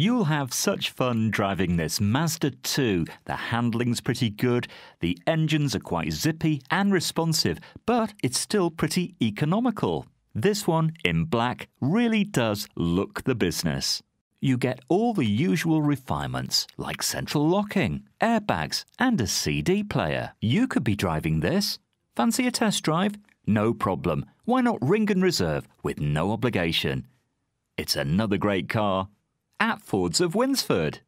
You'll have such fun driving this Mazda 2. The handling's pretty good, the engines are quite zippy and responsive, but it's still pretty economical. This one, in black, really does look the business. You get all the usual refinements like central locking, airbags, and a CD player. You could be driving this. Fancy a test drive? No problem. Why not ring and reserve with no obligation? It's another great car at Fords of Winsford.